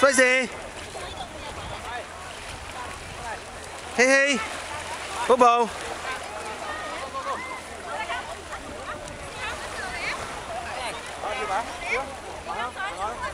Spicy. Hey hey. Bobo Hãy subscribe cho kênh Ghiền Mì Gõ Để không bỏ lỡ những video hấp dẫn